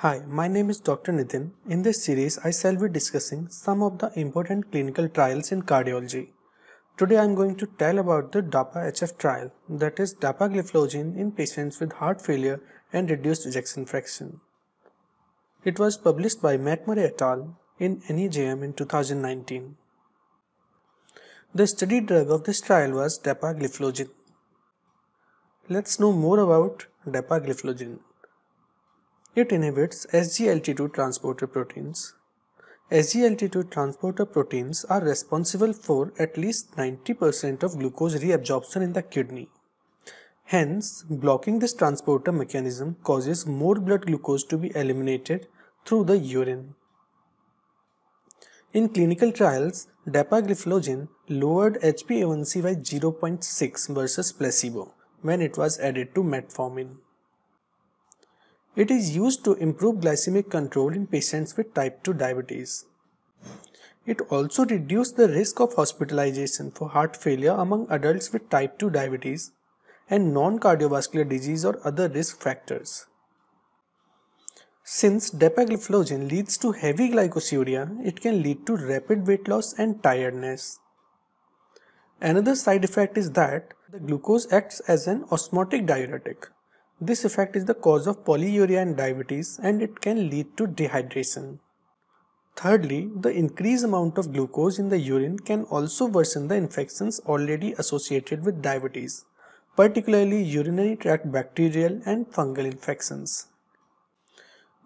Hi, my name is Dr. Nitin. In this series, I shall be discussing some of the important clinical trials in cardiology. Today I am going to tell about the DAPA-HF trial, that is dapagliflozin in patients with heart failure and reduced ejection fraction. It was published by McMurray et al. in NEJM in 2019. The study drug of this trial was dapagliflozin. Let's know more about dapagliflozin. It inhibits SGLT2 transporter proteins. SGLT2 transporter proteins are responsible for at least 90% of glucose reabsorption in the kidney. Hence, blocking this transporter mechanism causes more blood glucose to be eliminated through the urine. In clinical trials, dapagliflozin lowered HbA1c by 0.6 versus placebo when it was added to metformin. It is used to improve glycemic control in patients with type 2 diabetes. It also reduced the risk of hospitalization for heart failure among adults with type 2 diabetes and non-cardiovascular disease or other risk factors. Since dapagliflozin leads to heavy glycosuria, it can lead to rapid weight loss and tiredness. Another side effect is that the glucose acts as an osmotic diuretic. This effect is the cause of polyuria and diabetes and it can lead to dehydration. Thirdly, the increased amount of glucose in the urine can also worsen the infections already associated with diabetes, particularly urinary tract bacterial and fungal infections.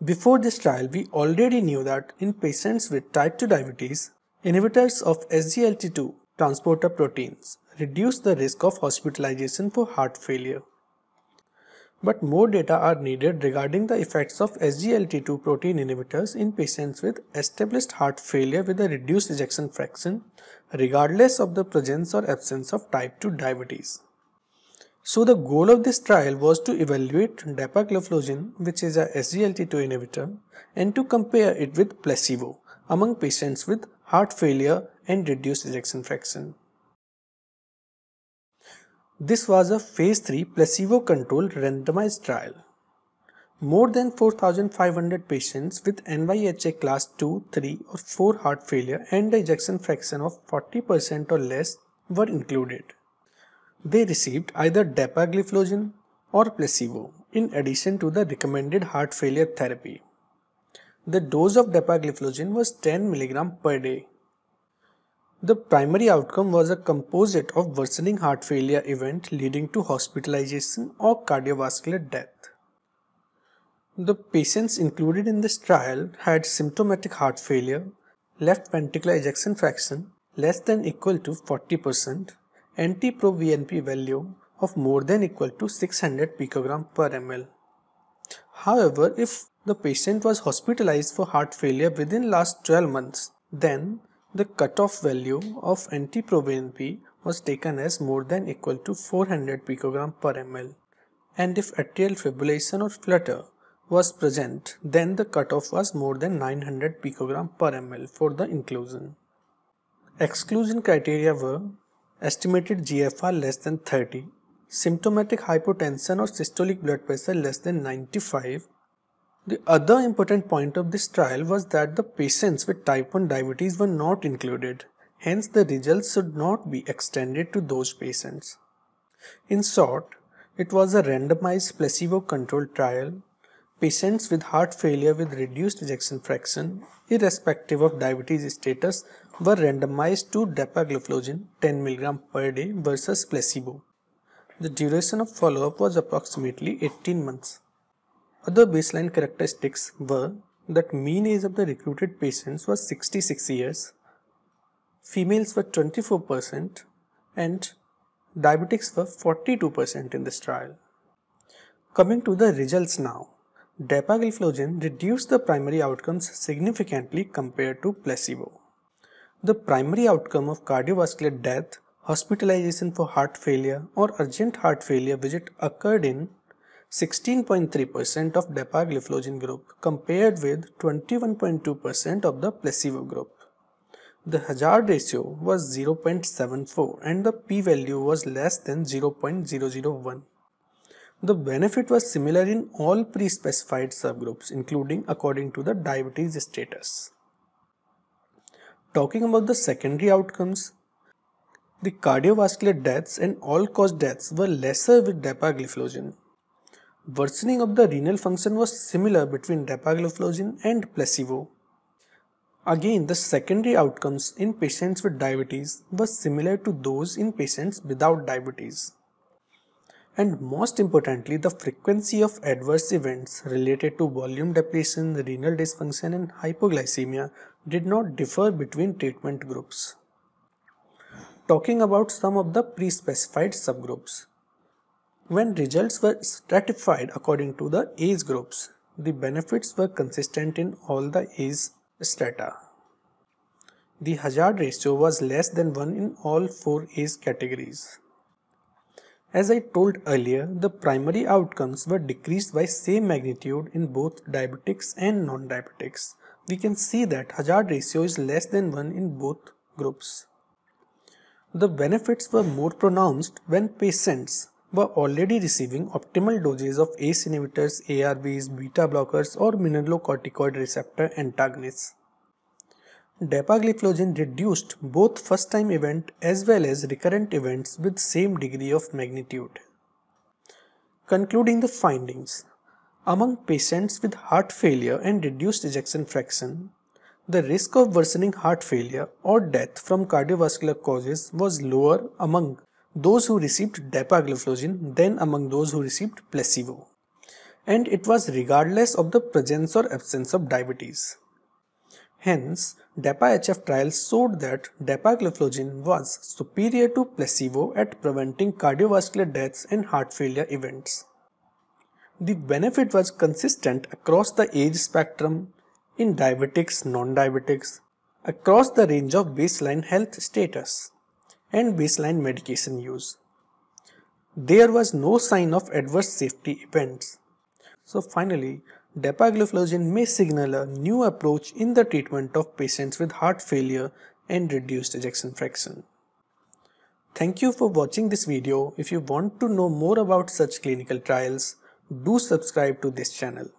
Before this trial, we already knew that in patients with type 2 diabetes, inhibitors of SGLT2 transporter proteins reduce the risk of hospitalization for heart failure. But more data are needed regarding the effects of SGLT2 protein inhibitors in patients with established heart failure with a reduced ejection fraction, regardless of the presence or absence of type 2 diabetes. So the goal of this trial was to evaluate dapagliflozin, which is a SGLT2 inhibitor, and to compare it with placebo among patients with heart failure and reduced ejection fraction. This was a phase 3 placebo-controlled randomized trial. More than 4,500 patients with NYHA class 2, 3 or 4 heart failure and ejection fraction of 40% or less were included. They received either dapagliflozin or placebo in addition to the recommended heart failure therapy. The dose of dapagliflozin was 10 mg per day the primary outcome was a composite of worsening heart failure event leading to hospitalization or cardiovascular death. The patients included in this trial had symptomatic heart failure, left ventricular ejection fraction less than equal to 40%, NT-proBNP value of more than equal to 600 picogram per ml. However, if the patient was hospitalized for heart failure within last 12 months, then the cutoff value of NT-proBNP was taken as more than equal to 400 picogram per ml and if atrial fibrillation or flutter was present then the cutoff was more than 900 picogram per ml for the inclusion. Exclusion criteria were estimated GFR less than 30, symptomatic hypotension or systolic blood pressure less than 95 the other important point of this trial was that the patients with type 1 diabetes were not included, hence the results should not be extended to those patients. In short, it was a randomized placebo-controlled trial. Patients with heart failure with reduced ejection fraction, irrespective of diabetes status, were randomized to dapagliflozin 10 mg per day versus placebo. The duration of follow-up was approximately 18 months. Other baseline characteristics were that mean age of the recruited patients was 66 years, females were 24% and diabetics were 42% in this trial. Coming to the results now, dapagliflozin reduced the primary outcomes significantly compared to placebo. The primary outcome of cardiovascular death, hospitalization for heart failure or urgent heart failure visit occurred in 16.3% of dapagliflozin group compared with 21.2% of the placebo group. The hazard ratio was 0.74 and the p-value was less than 0.001. The benefit was similar in all pre-specified subgroups including according to the diabetes status. Talking about the secondary outcomes, the cardiovascular deaths and all-cause deaths were lesser with dapagliflozin. Worsening of the renal function was similar between dapagliflozin and placebo. Again, the secondary outcomes in patients with diabetes were similar to those in patients without diabetes. And most importantly, the frequency of adverse events related to volume depletion, renal dysfunction and hypoglycemia did not differ between treatment groups. Talking about some of the pre-specified subgroups. When results were stratified according to the age groups, the benefits were consistent in all the age strata. The hazard ratio was less than 1 in all four age categories. As I told earlier, the primary outcomes were decreased by same magnitude in both diabetics and non-diabetics. We can see that hazard ratio is less than 1 in both groups. The benefits were more pronounced when patients were already receiving optimal doses of ACE inhibitors, ARBs, beta blockers or mineralocorticoid receptor antagonists. Dapagliflozin reduced both first-time event as well as recurrent events with same degree of magnitude. Concluding the findings, among patients with heart failure and reduced ejection fraction, the risk of worsening heart failure or death from cardiovascular causes was lower among those who received dapagliflozin than among those who received placebo. And it was regardless of the presence or absence of diabetes. Hence, DAPA-HF trials showed that dapagliflozin was superior to placebo at preventing cardiovascular deaths and heart failure events. The benefit was consistent across the age spectrum in diabetics, non-diabetics, across the range of baseline health status and baseline medication use. There was no sign of adverse safety events. So finally, Dapagliflozin may signal a new approach in the treatment of patients with heart failure and reduced ejection fraction. Thank you for watching this video. If you want to know more about such clinical trials, do subscribe to this channel.